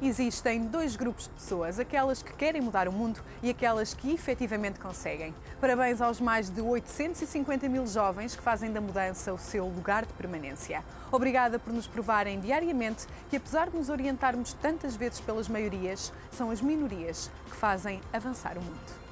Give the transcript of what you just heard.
Existem dois grupos de pessoas, aquelas que querem mudar o mundo e aquelas que efetivamente conseguem. Parabéns aos mais de 850 mil jovens que fazem da mudança o seu lugar de permanência. Obrigada por nos provarem diariamente que, apesar de nos orientarmos tantas vezes pelas maiorias, são as minorias que fazem avançar o mundo.